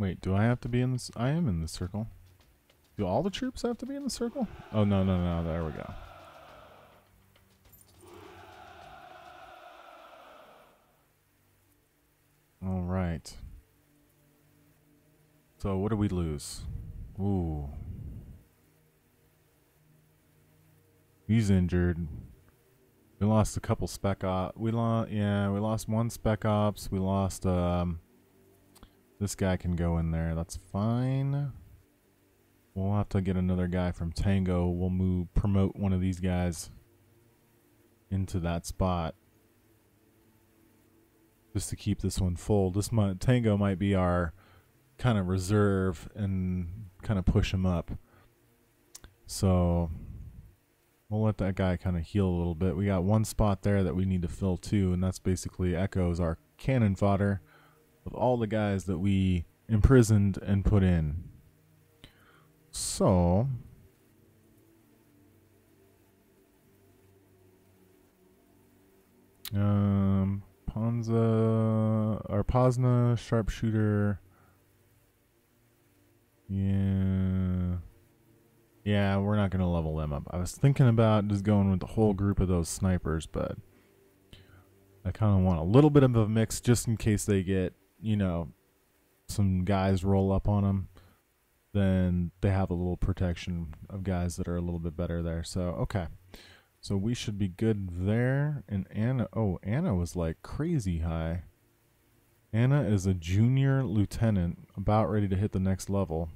Wait, do I have to be in this? I am in the circle. Do all the troops have to be in the circle? Oh, no, no, no. There we go. All right. So what do we lose? Ooh. He's injured. We lost a couple spec op. We lost, yeah, we lost one spec ops. We lost, um, this guy can go in there. That's fine. We'll have to get another guy from Tango. We'll move, promote one of these guys into that spot just to keep this one full. This might, Tango might be our kind of reserve and kind of push him up. So we'll let that guy kind of heal a little bit. We got one spot there that we need to fill too, and that's basically Echoes, our cannon fodder of all the guys that we imprisoned and put in. So um Panza or Pozna sharpshooter. Yeah. Yeah, we're not going to level them up. I was thinking about just going with the whole group of those snipers, but I kind of want a little bit of a mix just in case they get, you know, some guys roll up on them. Then they have a little protection of guys that are a little bit better there. So, okay. So we should be good there. And Anna, oh, Anna was like crazy high. Anna is a junior lieutenant about ready to hit the next level.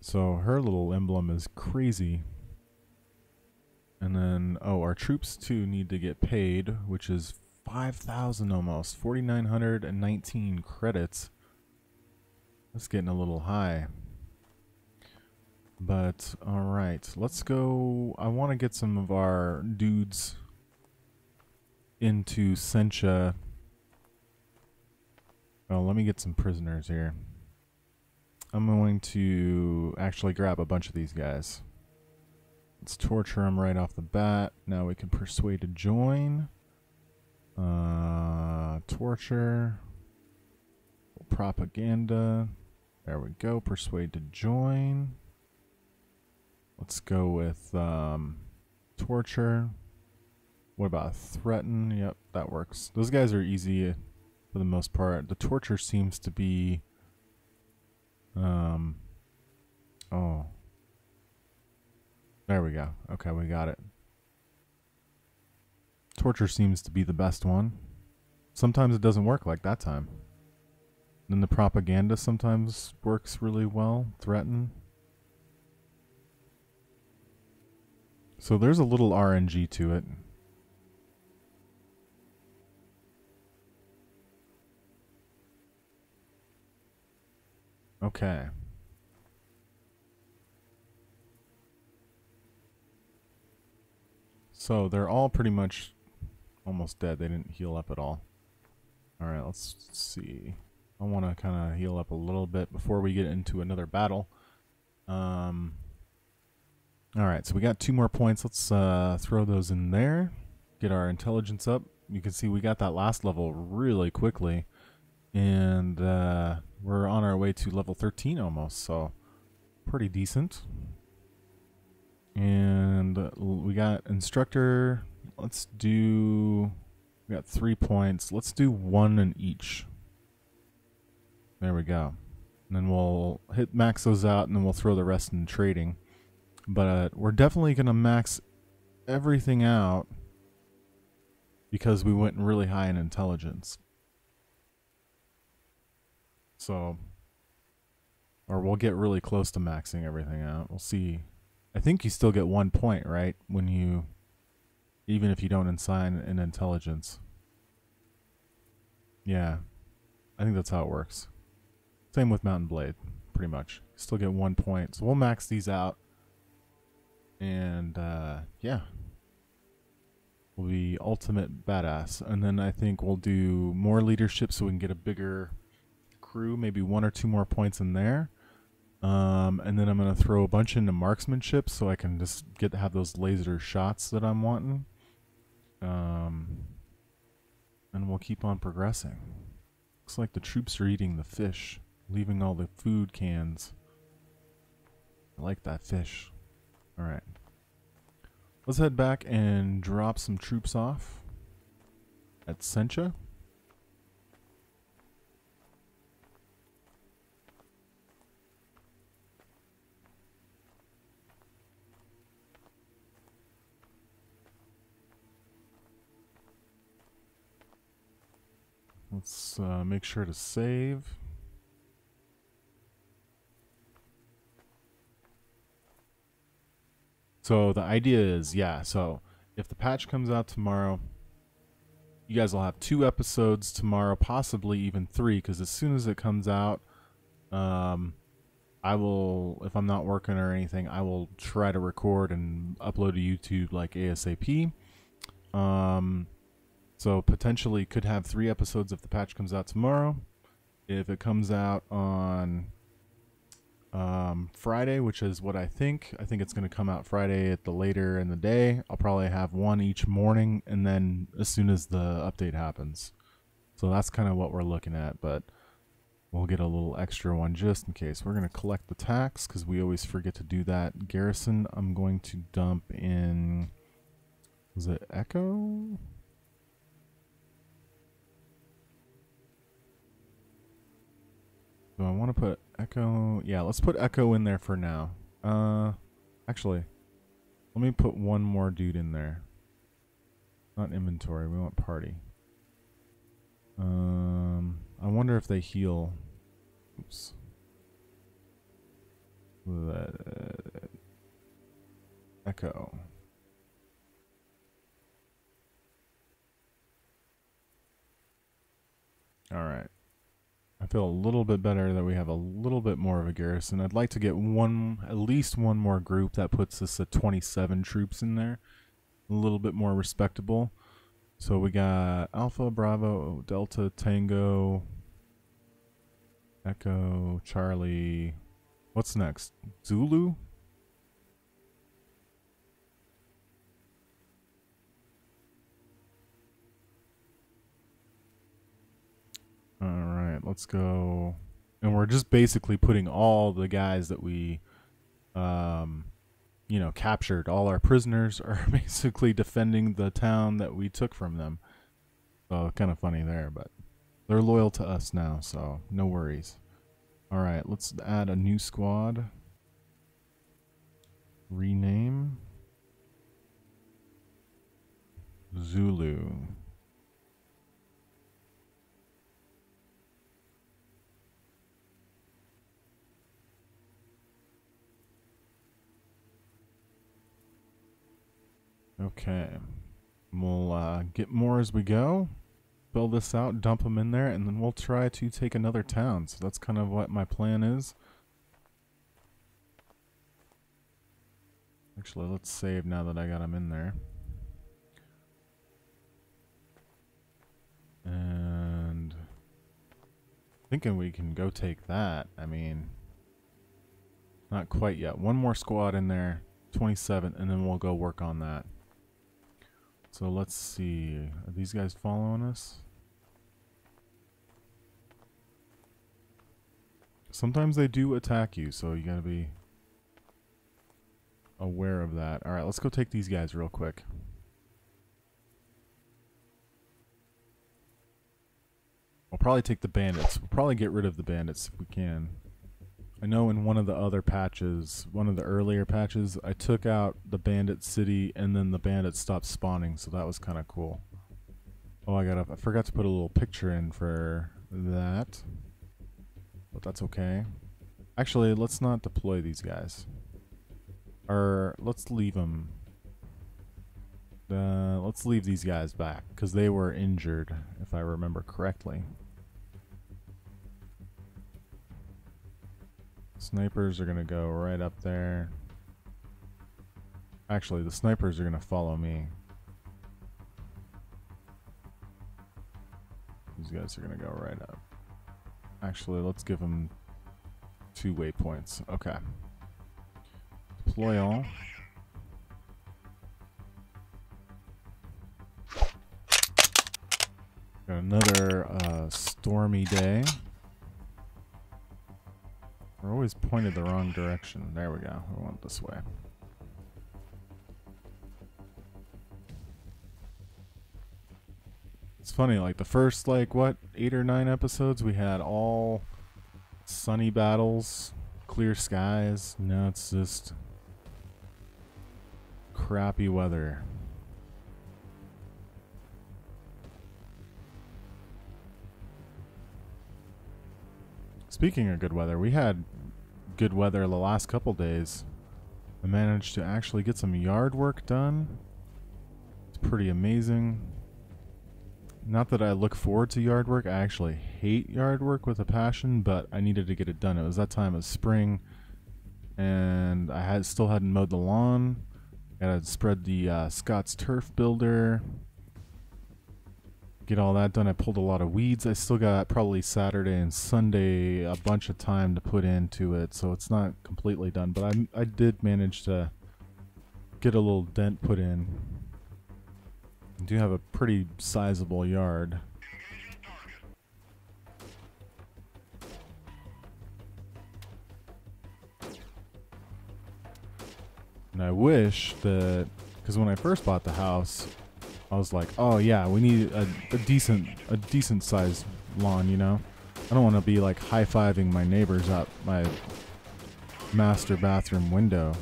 So her little emblem is crazy. And then, oh, our troops too need to get paid, which is 5,000 almost. 4,919 credits. That's getting a little high. But, alright, let's go. I want to get some of our dudes into Sencha. Oh, let me get some prisoners here. I'm going to actually grab a bunch of these guys. Let's torture them right off the bat. Now we can persuade to join. Uh, torture. Propaganda. There we go. Persuade to join. Let's go with um, torture. What about threaten? Yep, that works. Those guys are easy for the most part. The torture seems to be... Um, oh. There we go. Okay, we got it. Torture seems to be the best one. Sometimes it doesn't work like that time. Then the propaganda sometimes works really well. Threaten. So there's a little RNG to it. Okay. So they're all pretty much almost dead. They didn't heal up at all. Alright, let's see. I want to kind of heal up a little bit before we get into another battle. Um, Alright, so we got two more points. Let's uh, throw those in there. Get our intelligence up. You can see we got that last level really quickly. And uh, we're on our way to level 13 almost, so pretty decent. And we got instructor. Let's do... We got three points. Let's do one in each. There we go. And then we'll hit max those out, and then we'll throw the rest in trading. But uh, we're definitely going to max everything out because we went really high in intelligence. So, or we'll get really close to maxing everything out. We'll see. I think you still get one point, right? When you, even if you don't assign an intelligence. Yeah, I think that's how it works. Same with Mount & Blade, pretty much. Still get one point. So we'll max these out and uh, yeah, will be ultimate badass. And then I think we'll do more leadership so we can get a bigger crew, maybe one or two more points in there. Um, and then I'm gonna throw a bunch into marksmanship so I can just get to have those laser shots that I'm wanting. Um, and we'll keep on progressing. Looks like the troops are eating the fish. leaving all the food cans. I like that fish. Alright. Let's head back and drop some troops off at Sencha. Let's uh, make sure to save. So the idea is, yeah, so if the patch comes out tomorrow, you guys will have two episodes tomorrow, possibly even three, because as soon as it comes out, um, I will, if I'm not working or anything, I will try to record and upload to YouTube like ASAP. Um, so potentially could have three episodes if the patch comes out tomorrow. If it comes out on um, Friday, which is what I think. I think it's going to come out Friday at the later in the day. I'll probably have one each morning, and then as soon as the update happens. So that's kind of what we're looking at, but we'll get a little extra one just in case. We're going to collect the tax because we always forget to do that. Garrison, I'm going to dump in. Was it Echo? Do I want to put Echo? Yeah, let's put Echo in there for now. Uh, actually, let me put one more dude in there. Not inventory, we want party. Um, I wonder if they heal. Oops. Uh, Echo. All right. I feel a little bit better that we have a little bit more of a garrison. I'd like to get one, at least one more group that puts us at 27 troops in there. A little bit more respectable. So we got Alpha, Bravo, Delta, Tango, Echo, Charlie. What's next? Zulu? Alright, let's go. And we're just basically putting all the guys that we, um, you know, captured. All our prisoners are basically defending the town that we took from them. So kind of funny there, but they're loyal to us now, so no worries. Alright, let's add a new squad. Rename. Zulu. Okay. We'll uh, get more as we go. Build this out, dump them in there, and then we'll try to take another town. So that's kind of what my plan is. Actually, let's save now that I got them in there. And thinking we can go take that. I mean, not quite yet. One more squad in there, 27, and then we'll go work on that. So let's see. Are these guys following us? Sometimes they do attack you, so you gotta be aware of that. Alright, let's go take these guys real quick. We'll probably take the bandits. We'll probably get rid of the bandits if we can. I know in one of the other patches, one of the earlier patches, I took out the bandit city and then the bandits stopped spawning, so that was kind of cool. Oh, I got I forgot to put a little picture in for that. But that's okay. Actually, let's not deploy these guys. Or let's leave them. Uh, let's leave these guys back because they were injured, if I remember correctly. Snipers are going to go right up there. Actually, the snipers are going to follow me. These guys are going to go right up. Actually, let's give them two waypoints. Okay. Deploy all. Got another uh, stormy day. Always pointed the wrong direction. There we go. We went this way. It's funny, like the first like what eight or nine episodes, we had all sunny battles, clear skies. Now it's just crappy weather. Speaking of good weather, we had good weather the last couple days. I managed to actually get some yard work done. It's pretty amazing. Not that I look forward to yard work. I actually hate yard work with a passion, but I needed to get it done. It was that time of spring, and I had still hadn't mowed the lawn. I had spread the uh, Scott's turf builder get all that done. I pulled a lot of weeds. I still got probably Saturday and Sunday a bunch of time to put into it, so it's not completely done. But I I did manage to get a little dent put in. I do have a pretty sizable yard. And I wish that, because when I first bought the house, I was like, oh yeah, we need a, a decent a decent sized lawn, you know. I don't want to be like high fiving my neighbors out my master bathroom window.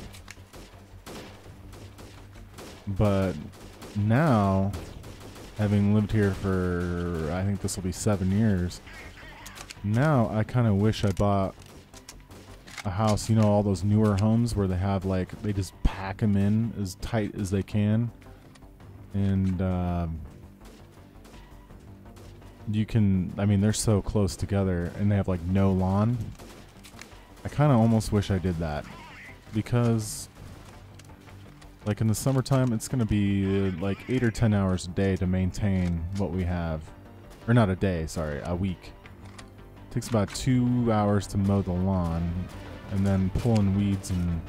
But now, having lived here for I think this will be seven years, now I kind of wish I bought a house. You know, all those newer homes where they have like they just pack them in as tight as they can and um, you can i mean they're so close together and they have like no lawn. I kind of almost wish i did that because like in the summertime it's to be uh, like eight or ten hours a day to maintain what we have. Or not a day sorry a week. It takes about two hours to mow the lawn and then pulling weeds and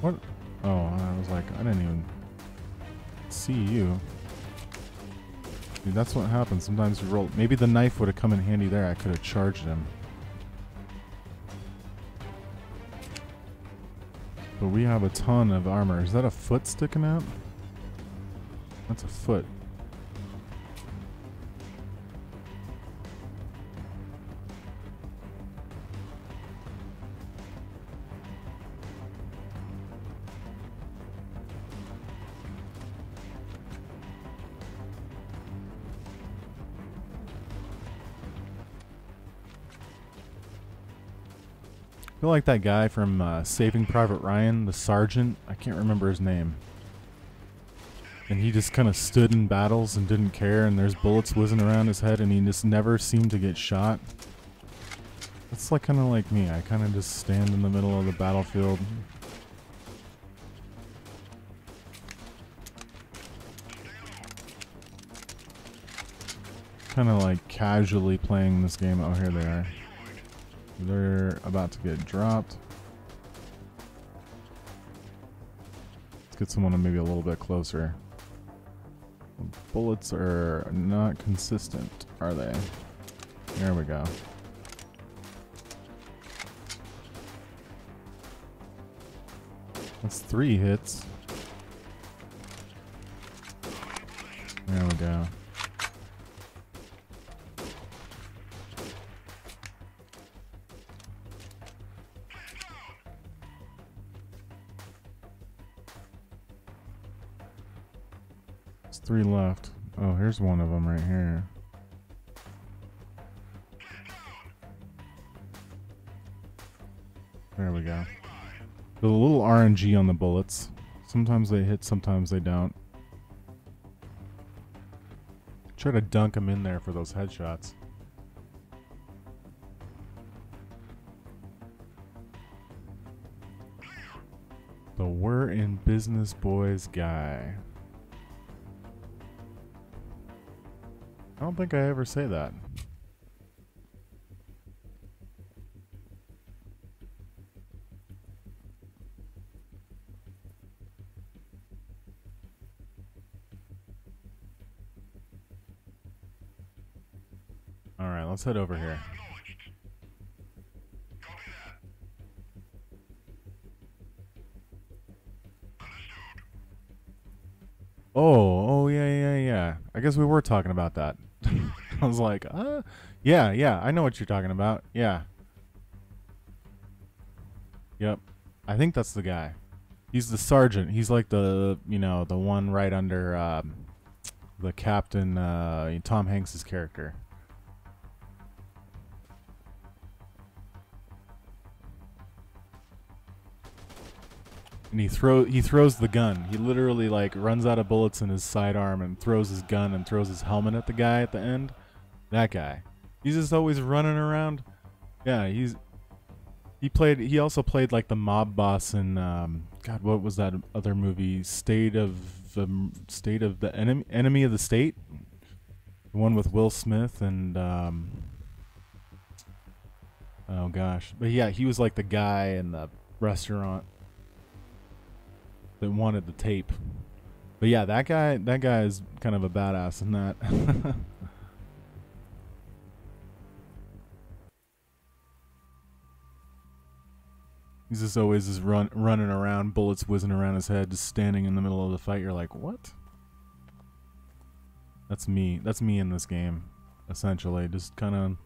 what? Oh i was like i didn't even see you. Dude, that's what happens. Sometimes you roll. Maybe the knife would have come in handy there. I could have charged him. But we have a ton of armor. Is that a foot sticking out? That's a foot. Like that guy from uh, Saving Private Ryan, the sergeant. I can't remember his name. And he just kind of stood in battles and didn't care, and there's bullets whizzing around his head, and he just never seemed to get shot. That's like kind of like me. I kind of just stand in the middle of the battlefield. Kind of like casually playing this game. Oh, here they are. They're about to get dropped. Let's get someone maybe a little bit closer. Bullets are not consistent, are they? There we go. That's three hits. There we go. Three left. Oh, here's one of them right here. There we go. a little RNG on the bullets. Sometimes they hit, sometimes they don't. Try to dunk them in there for those headshots. The We're in Business Boys guy. I don't think I ever say that. Alright, let's head over here. Oh, oh yeah, yeah, yeah. I guess we were talking about that. I was like, uh, yeah, yeah, I know what you're talking about. Yeah. Yep. I think that's the guy. He's the sergeant. He's like the, you know, the one right under um, the captain, uh, Tom Hanks's character. and he throw he throws the gun. He literally like runs out of bullets in his sidearm and throws his gun and throws his helmet at the guy at the end. That guy. He's just always running around. Yeah, he's he played he also played like the mob boss in um god what was that other movie State of the um, State of the Enemy Enemy of the State? The one with Will Smith and um Oh gosh. But yeah, he was like the guy in the restaurant that wanted the tape. But yeah, that guy that guy is kind of a badass in that. He's just always just run running around, bullets whizzing around his head, just standing in the middle of the fight. You're like, what? That's me. That's me in this game, essentially. Just kind of.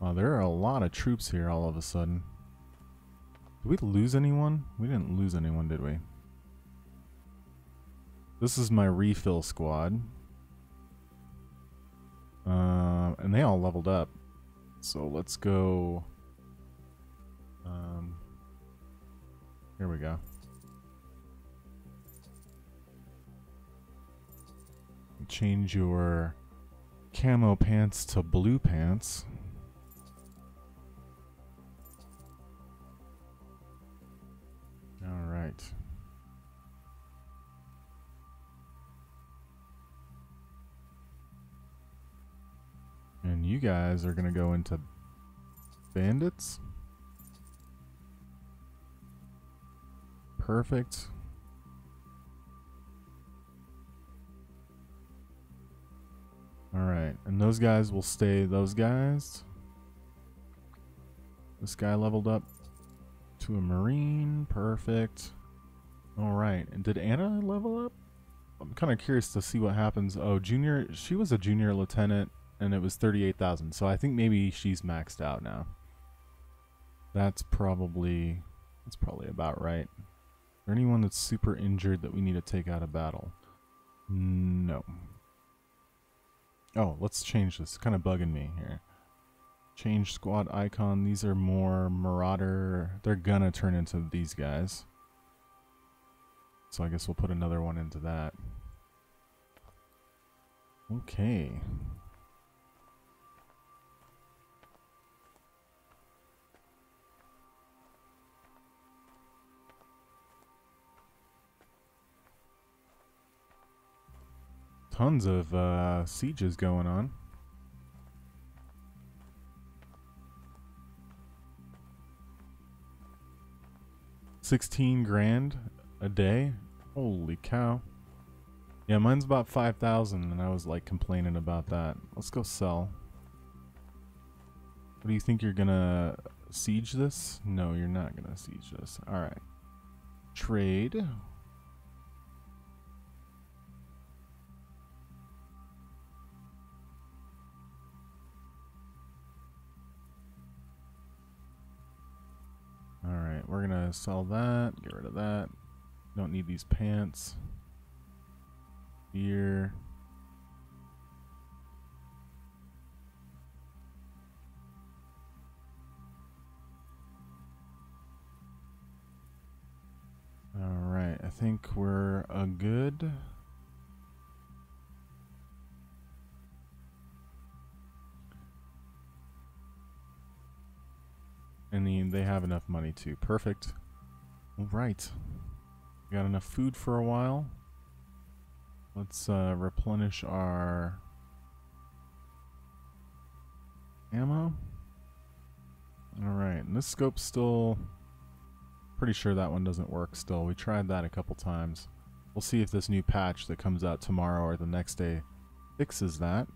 Wow, there are a lot of troops here all of a sudden. Did we lose anyone? We didn't lose anyone, did we? This is my refill squad. Uh, and they all leveled up. So let's go... Um, here we go. Change your camo pants to blue pants. All right. And you guys are going to go into bandits. Perfect. All right. And those guys will stay those guys. This guy leveled up to a marine. Perfect. All right. And did Anna level up? I'm kind of curious to see what happens. Oh, junior. She was a junior lieutenant, and it was 38,000. So I think maybe she's maxed out now. That's probably that's probably about right. There anyone that's super injured that we need to take out of battle? No. Oh, let's change this. It's kind of bugging me here. Change squad icon. These are more Marauder. They're gonna turn into these guys. So I guess we'll put another one into that. Okay. Tons of uh, sieges going on. 16 grand a day? Holy cow. Yeah, mine's about 5,000 and I was like complaining about that. Let's go sell. What do you think you're gonna siege this? No, you're not gonna siege this. Alright. Trade. Sell that, get rid of that. Don't need these pants. Beer. Alright, I think we're a good. And they have enough money too. Perfect. All right. got enough food for a while. Let's uh, replenish our ammo. Alright, and this scope's still... Pretty sure that one doesn't work still. We tried that a couple times. We'll see if this new patch that comes out tomorrow or the next day fixes that.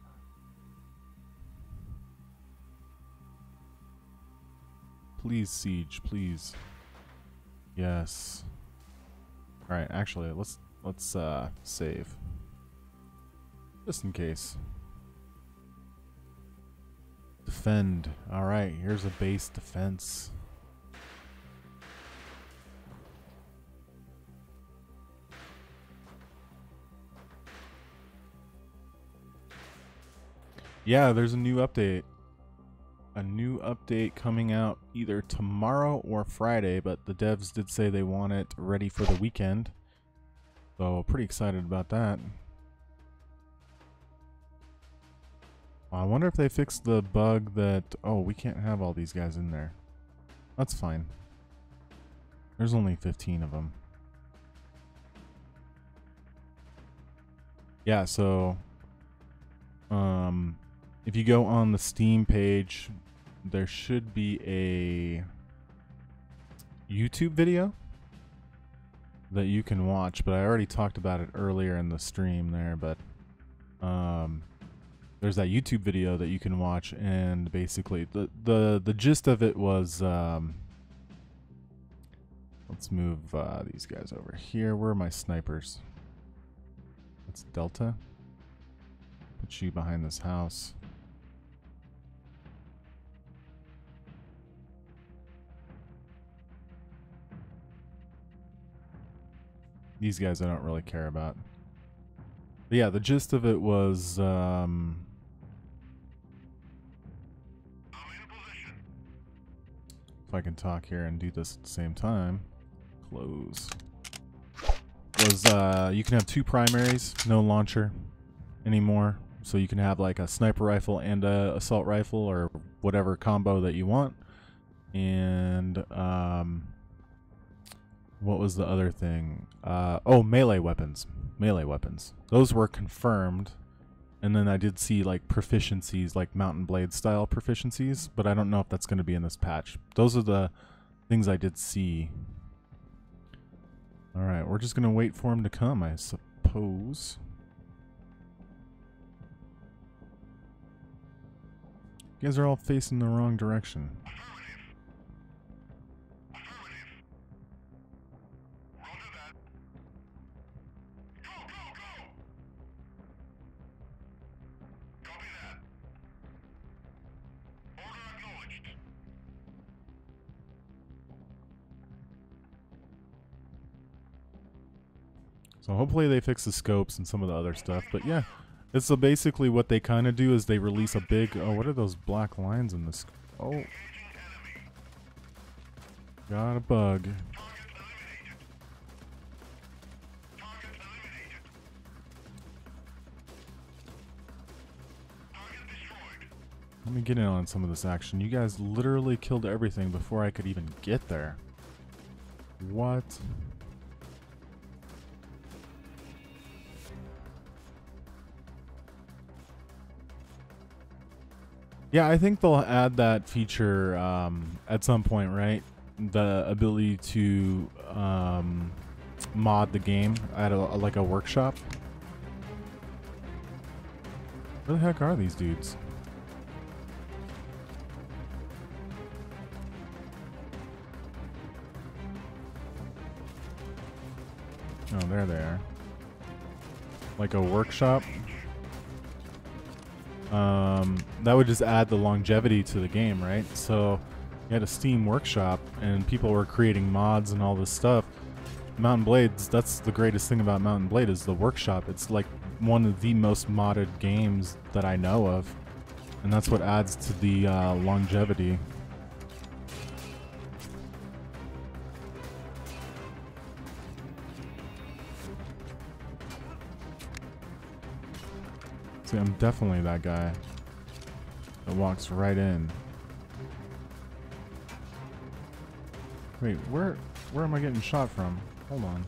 Please, Siege, please. Yes. Alright, actually, let's let's uh save. Just in case. Defend. Alright, here's a base defense. Yeah, there's a new update. A new update coming out either tomorrow or Friday, but the devs did say they want it ready for the weekend. So, pretty excited about that. I wonder if they fixed the bug that... Oh, we can't have all these guys in there. That's fine. There's only 15 of them. Yeah, so... Um, if you go on the Steam page, there should be a YouTube video that you can watch, but I already talked about it earlier in the stream there, but um, there's that YouTube video that you can watch, and basically the the the gist of it was um, let's move uh, these guys over here. Where are my snipers? That's Delta. Put you behind this house. These guys I don't really care about. But yeah, the gist of it was um, if I can talk here and do this at the same time. Close. Was uh, you can have two primaries, no launcher anymore. So you can have like a sniper rifle and a assault rifle or whatever combo that you want. And um, what was the other thing? Uh, oh, melee weapons. Melee weapons. Those were confirmed. And then I did see like proficiencies, like Mount & Blade style proficiencies, but I don't know if that's going to be in this patch. Those are the things I did see. Alright, we're just going to wait for him to come, I suppose. You guys are all facing the wrong direction. Hopefully they fix the scopes and some of the other stuff. But yeah, it's so basically what they kind of do is they release a big... Oh, what are those black lines in this? Oh. Got a bug. Let me get in on some of this action. You guys literally killed everything before I could even get there. What? Yeah, I think they'll add that feature um, at some point, right? The ability to um, mod the game at a, like a workshop. Where the heck are these dudes? Oh, there they are. Like a workshop? Um, that would just add the longevity to the game, right? So you had a Steam workshop and people were creating mods and all this stuff. Mount & Blade's, that's the greatest thing about Mount & Blade is the workshop. It's like one of the most modded games that I know of. And that's what adds to the uh, longevity. See, I'm definitely that guy that walks right in. Wait, where where am I getting shot from? Hold on.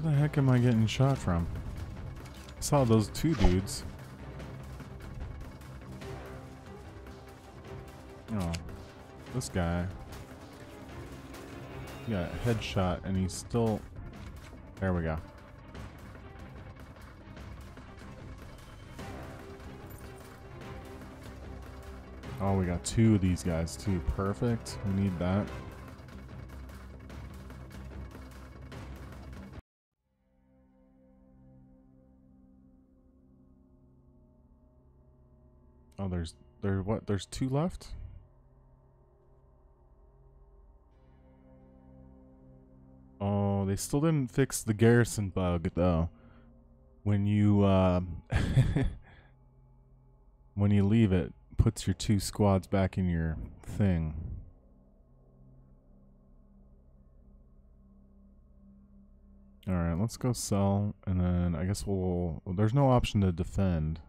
Where the heck am I getting shot from? I saw those two dudes. This guy. He got a headshot and he's still... There we go. Oh, we got two of these guys too. Perfect. We need that. Oh, there's there what? There's two left. They still didn't fix the garrison bug though. When you uh, when you leave it, puts your two squads back in your thing. All right, let's go sell, and then I guess we'll. well, there's no option to defend.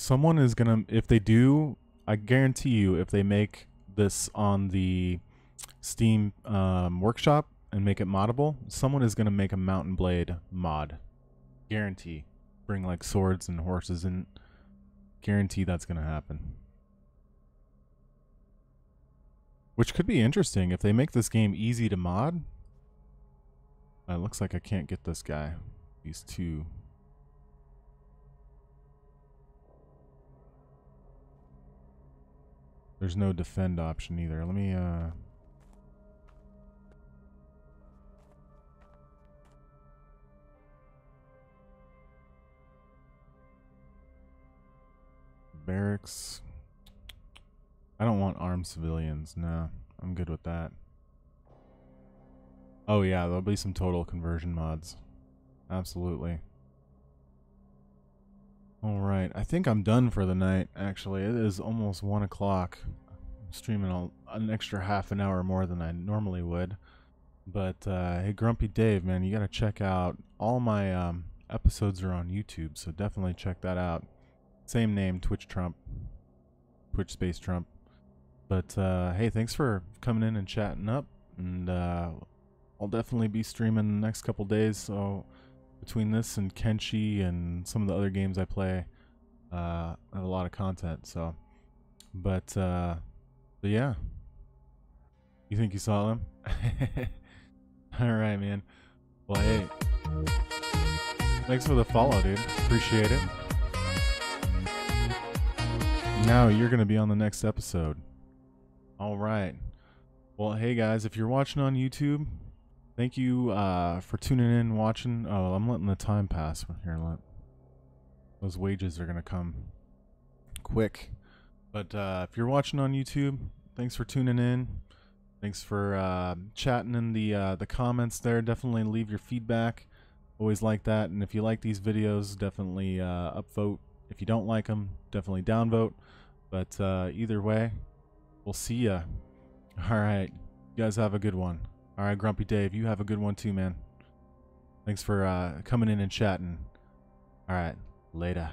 Someone is gonna, if they do, I guarantee you, if they make this on the Steam um, workshop and make it moddable, someone is gonna make a Mount & Blade mod. Guarantee. Bring like swords and horses and Guarantee that's gonna happen. Which could be interesting if they make this game easy to mod. it looks like I can't get this guy. These two. There's no defend option either. Let me, uh... Barracks. I don't want armed civilians. No, I'm good with that. Oh yeah, there'll be some total conversion mods. Absolutely. Alright, I think I'm done for the night, actually. It is almost 1 o'clock. I'm streaming all, an extra half an hour more than I normally would. But, uh, hey, Grumpy Dave, man, you gotta check out. All my um, episodes are on YouTube, so definitely check that out. Same name, Twitch Trump. Twitch Space Trump. But, uh, hey, thanks for coming in and chatting up. And, uh, I'll definitely be streaming the next couple days, so between this and Kenshi and some of the other games I play, uh, I have a lot of content. So, but, uh, but yeah. You think you saw them? All right, man. Well, hey, thanks for the follow, dude. Appreciate it. Now you're gonna be on the next episode. All right. Well, hey guys, if you're watching on YouTube, Thank you uh, for tuning in, watching. Oh, I'm letting the time pass here. Let those wages are gonna come quick. But uh, if you're watching on YouTube, thanks for tuning in. Thanks for uh, chatting in the uh, the comments there. Definitely leave your feedback. Always like that. And if you like these videos, definitely uh, upvote. If you don't like them, definitely downvote. But uh, either way, we'll see ya. All right, you guys have a good one. All right, Grumpy Dave, you have a good one too, man. Thanks for uh, coming in and chatting. All right, later.